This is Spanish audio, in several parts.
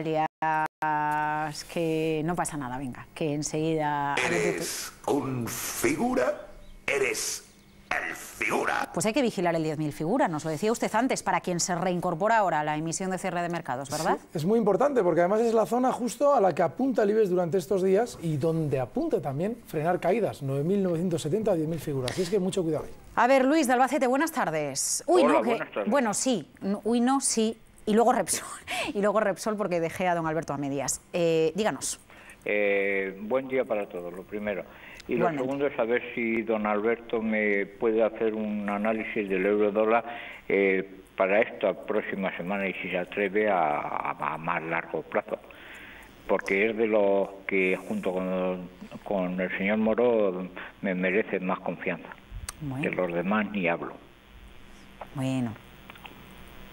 alias que no pasa nada, venga, que enseguida... ¿Eres un figura? ¿Eres el figura? Pues hay que vigilar el 10.000 figura, nos lo decía usted antes, para quien se reincorpora ahora a la emisión de cierre de mercados, ¿verdad? Sí, es muy importante porque además es la zona justo a la que apunta el IBEX durante estos días y donde apunta también frenar caídas, 9.970 a 10.000 figuras. Así es que mucho cuidado ahí. A ver, Luis de Albacete, buenas tardes. Uy, Hola, no, que- buenas tardes. Bueno, sí, uy, no, sí. Y luego Repsol, y luego Repsol porque dejé a don Alberto a medias. Eh, díganos. Eh, buen día para todos, lo primero. Y Igualmente. lo segundo es saber si don Alberto me puede hacer un análisis del euro dólar eh, para esta próxima semana y si se atreve a, a- a más largo plazo. Porque es de los que junto con, con el señor Moro me merecen más confianza. Bueno. Que los demás ni hablo. Bueno,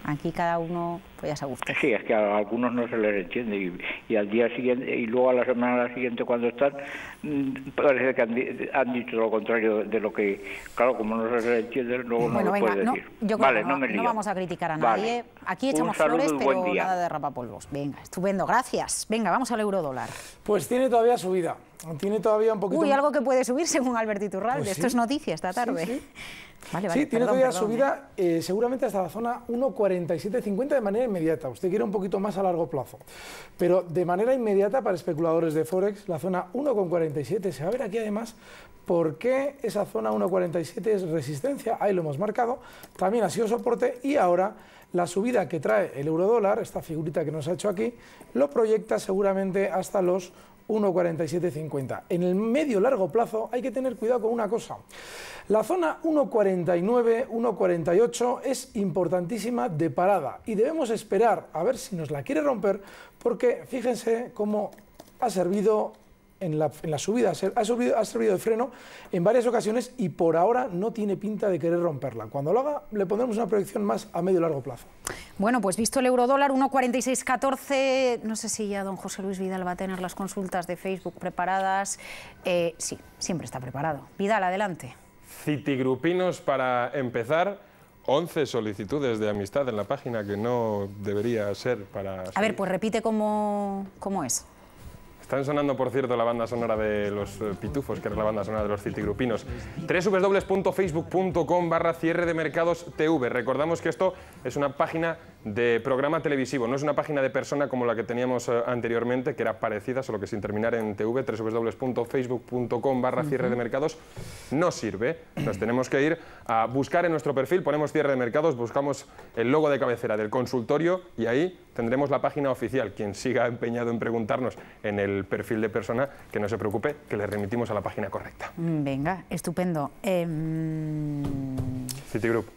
aquí cada uno, pues ya sabe usted. Sí, es que a algunos no se les entiende y, y al día siguiente y luego a la semana siguiente cuando están mm, parece que han, han dicho lo contrario de lo que claro como no se les entiende luego no Bueno, lo venga, puede no, decir. yo creo vale, que no, no, no vamos a criticar a Vale. nadie. Aquí Un echamos flores, pero día. nada de rapapolvos. Venga, estupendo, gracias. Venga, vamos al euro dólar. Pues tiene todavía subida, tiene todavía un poquito... Uy, algo que puede subir según Alberto Iturralde. Pues Esto sí. es noticia esta tarde. sí. Vale, vale, Sí, tiene perdón, todavía perdón, ¿eh? subida eh, seguramente hasta la zona 1.4750 de manera inmediata. Usted quiere un poquito más a largo plazo. Pero de manera inmediata para especuladores de Forex, la zona 1.47. Se va a ver aquí además por qué esa zona 1.47 es resistencia. Ahí lo hemos marcado. También ha sido soporte y ahora la subida que trae el euro dólar, esta figurita que nos ha hecho aquí, lo proyecta seguramente hasta los 1,4750. En el medio largo plazo hay que tener cuidado con una cosa. La zona 1,49, 1,48 es importantísima de parada y debemos esperar a ver si nos la quiere romper porque fíjense cómo ha servido en la, en la subida, ha ser- ha servido, ha servido de freno en varias ocasiones y por ahora no tiene pinta de querer romperla. Cuando lo haga le pondremos una proyección más a medio largo plazo. Bueno, pues visto el euro dólar 1,4614, no sé si ya don José Luis Vidal va a tener las consultas de Facebook preparadas. Eh, sí, siempre está preparado. Vidal, adelante. Citigrupinos para empezar. 11 solicitudes de amistad en la página que no debería ser para... A ver, pues repite cómo, cómo es. Están sonando, por cierto, la banda sonora de los eh, Pitufos, que es la banda sonora de los Citigrupinos. www.facebook.com barra cierre de mercados TV. Recordamos que esto es una página de programa televisivo, no es una página de persona como la que teníamos eh, anteriormente, que era parecida, solo que sin terminar en TV. www.facebook.com barra cierre de mercados no sirve. Nos tenemos que ir a buscar en nuestro perfil, ponemos cierre de mercados, buscamos el logo de cabecera del consultorio y ahí tendremos la página oficial. Quien siga empeñado en preguntarnos en el perfil de persona, que no se preocupe, que le remitimos a la página correcta. Venga, estupendo. Em, Citigroup.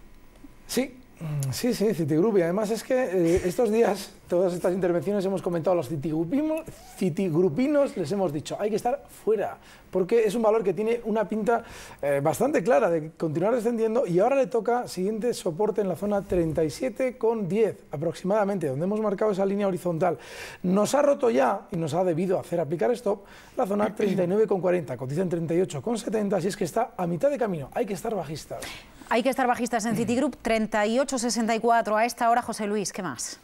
Sí, sí, sí, Citigroup. Y además es que eh, estos días, todas estas intervenciones hemos comentado a los citigrupinos, les hemos dicho, hay que estar fuera, porque es un valor que tiene una pinta eh, bastante clara de continuar descendiendo y ahora le toca siguiente soporte en la zona 37,10 aproximadamente, donde hemos marcado esa línea horizontal. Nos ha roto ya y nos ha debido hacer aplicar stop la zona 39,40, cotiza en 38,70, así es que está a mitad de camino, hay que estar bajistas. Hay que estar bajistas en Citigroup 3864 a esta hora, José Luis, ¿qué más?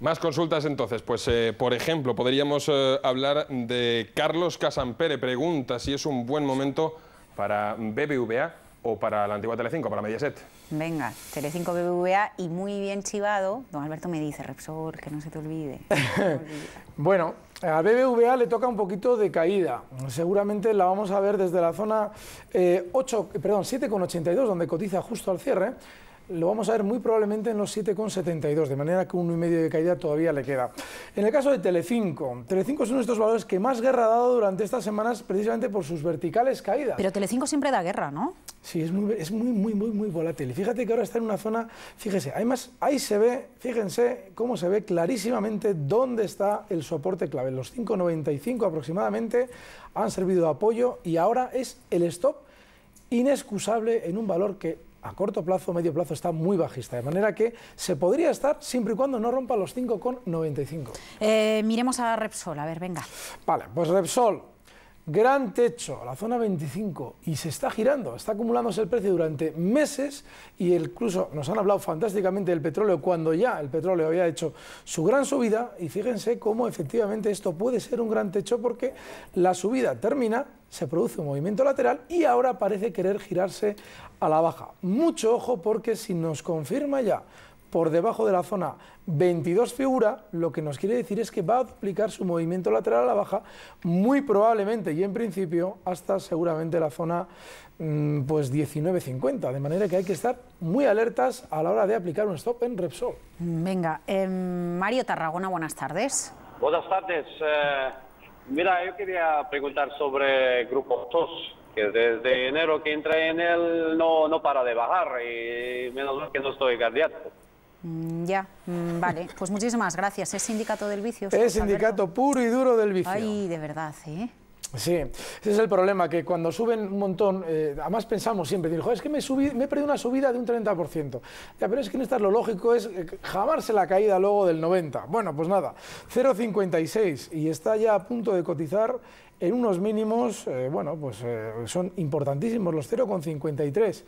Más consultas entonces. Pues, eh, por ejemplo, podríamos eh, hablar de Carlos Casampere. Pregunta si es un buen momento para BBVA o para la antigua Telecinco, para Mediaset. Venga, Telecinco BBVA y muy bien chivado. Don Alberto me dice, Repsol, que no se te olvide. Bueno, a BBVA le toca un poquito de caída. Seguramente la vamos a ver desde la zona eh, 8, perdón, 7,82, donde cotiza justo al cierre. Lo vamos a ver muy probablemente en los 7,72, de manera que uno y medio de caída todavía le queda. En el caso de Telecinco, Telecinco es uno de estos valores que más guerra ha dado durante estas semanas precisamente por sus verticales caídas. Pero Telecinco siempre da guerra, ¿no? Sí, es muy, es muy, muy, muy, muy volátil. Y fíjate que ahora está en una zona, fíjese, además ahí se ve, fíjense cómo se ve clarísimamente dónde está el soporte clave. Los 5,95 aproximadamente han servido de apoyo y ahora es el stop inexcusable en un valor que a corto plazo, medio plazo está muy bajista. De manera que se podría estar siempre y cuando no rompa los 5,95. Eh, miremos a Repsol, a ver, venga. Vale, pues Repsol. Gran techo, la zona 25, y se está girando, está acumulándose el precio durante meses y incluso nos han hablado fantásticamente del petróleo cuando ya el petróleo había hecho su gran subida y fíjense cómo efectivamente esto puede ser un gran techo porque la subida termina, se produce un movimiento lateral y ahora parece querer girarse a la baja. Mucho ojo porque si nos confirma ya por debajo de la zona 22 figura, lo que nos quiere decir es que va a duplicar su movimiento lateral a la baja, muy probablemente y en principio hasta seguramente la zona mm, pues 19.50, de manera que hay que estar muy alertas a la hora de aplicar un stop en Repsol. Venga, em, Mario Tarragona, buenas tardes. Buenas tardes. Eh, mira, yo quería preguntar sobre Grupo TOS, que desde enero que entré en él no, no para de bajar y menos mal que no estoy cardíaco. Mm, ya, mm, vale. Pues muchísimas gracias. ¿Es sindicato del vicio? Es sindicato puro y duro del vicio. Ay, de verdad, ¿eh? Sí, ese es el problema, que cuando suben un montón, eh, además pensamos siempre, digo, es que me, subí, me he perdido una subida de un 30%. Ya, pero es que en esta lo lógico es eh, jamarse la caída luego del 90%. Bueno, pues nada, 0,56 y está ya a punto de cotizar en unos mínimos, eh, bueno, pues son importantísimos, los 0,53.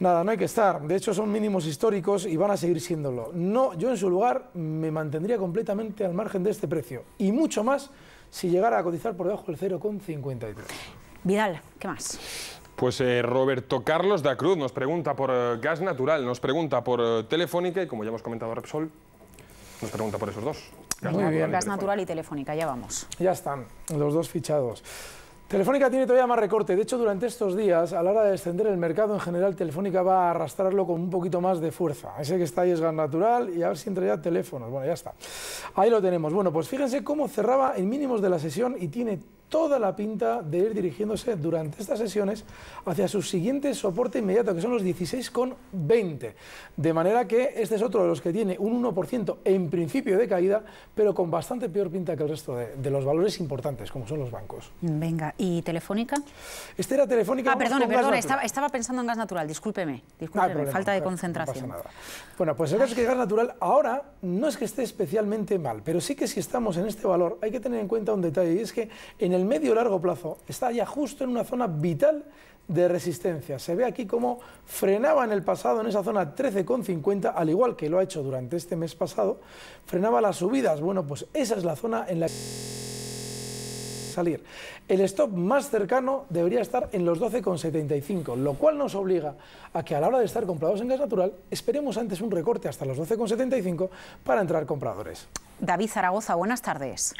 Nada, no hay que estar. De hecho, son mínimos históricos y van a seguir siéndolo. No, yo en su lugar me mantendría completamente al margen de este precio. Y mucho más si llegara a cotizar por debajo del 0,53. Vidal, ¿qué más? Pues eh, Roberto Carlos da Cruz nos pregunta por eh, gas natural, nos pregunta por eh, Telefónica y como ya hemos comentado Repsol, nos pregunta por esos dos. Gas Muy bien. Gas natural y Telefónica, ya vamos. Ya están, los dos fichados. Telefónica tiene todavía más recorte. De hecho, durante estos días, a la hora de descender el mercado en general, Telefónica va a arrastrarlo con un poquito más de fuerza. Ese que está ahí es gas natural y a ver si entra ya teléfonos. Bueno, ya está. Ahí lo tenemos. Bueno, pues fíjense cómo cerraba en mínimos de la sesión y tiene toda la pinta de ir dirigiéndose durante estas sesiones hacia su siguiente soporte inmediato, que son los 16,20. De manera que este es otro de los que tiene un 1% en principio de caída, pero con bastante peor pinta que el resto de, los valores importantes, como son los bancos. Venga, ¿y Telefónica? Este era Telefónica. Ah, perdón, perdón, estaba, pensando en gas natural, discúlpeme, discúlpeme, falta de concentración. No pasa nada. Bueno, pues el caso es que gas natural ahora no es que esté especialmente mal, pero sí que si estamos en este valor hay que tener en cuenta un detalle, y es que en el medio largo plazo está ya justo en una zona vital de resistencia. Se ve aquí cómo frenaba en el pasado en esa zona 13,50, al igual que lo ha hecho durante este mes pasado, frenaba las subidas. Bueno, pues esa es la zona en la que salir. El stop más cercano debería estar en los 12,75, lo cual nos obliga a que a la hora de estar comprados en gas natural esperemos antes un recorte hasta los 12,75 para entrar compradores. David Zaragoza, buenas tardes.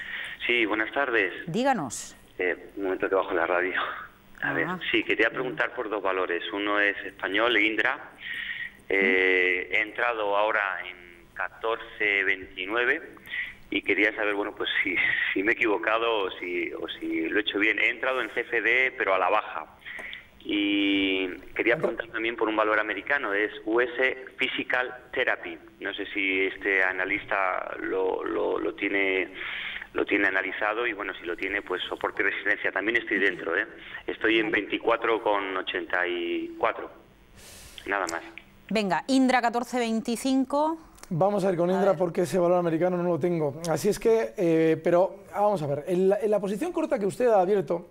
Sí, buenas tardes. Díganos. Eh, un momento que bajo la radio. A ver, ah. sí, quería preguntar por dos valores. Uno es español, Indra. Eh, he entrado ahora en 14.29 y quería saber, bueno, pues si, si me he equivocado o si, o si lo he hecho bien. He entrado en CFD, pero a la baja. Y quería preguntar también por un valor americano, es US Physical Therapy. No sé si este analista lo, lo, tiene lo tiene analizado y bueno, si lo tiene, pues soporte y resistencia. También estoy dentro, ¿eh? Estoy en 24,84. Nada más. Venga, Indra 1425. Vamos a ver con Indra porque ese valor americano no lo tengo. Así es que, eh, pero vamos a ver, en la posición corta que usted ha abierto,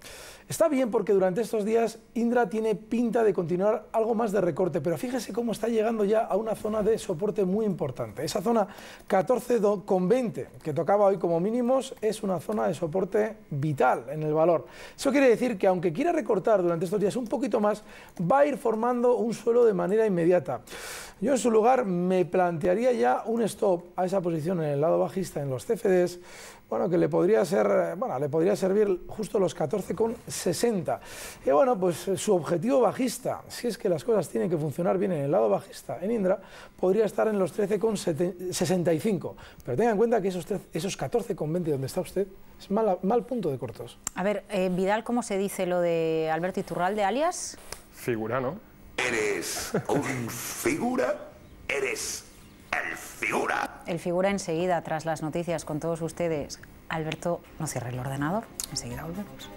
Está bien porque durante estos días Indra tiene pinta de continuar algo más de recorte, pero fíjese cómo está llegando ya a una zona de soporte muy importante. Esa zona 14,20 que tocaba hoy como mínimos es una zona de soporte vital en el valor. Eso quiere decir que aunque quiera recortar durante estos días un poquito más, va a ir formando un suelo de manera inmediata. Yo en su lugar me plantearía ya un stop a esa posición en el lado bajista en los CFDs bueno, que le podría, ser, bueno, le podría servir justo los 14,60. Y bueno, pues su objetivo bajista, si es que las cosas tienen que funcionar bien en el lado bajista, en Indra, podría estar en los 13,65. Pero tenga en cuenta que esos, esos 14,20 donde está usted es mal, mal punto de cortos. A ver, eh, Vidal, ¿cómo se dice lo de Alberto Iturralde, alias? Figura, ¿no? Eres un figura, eres el figura. El figura enseguida, tras las noticias con todos ustedes. Alberto, no cierre el ordenador, enseguida volvemos.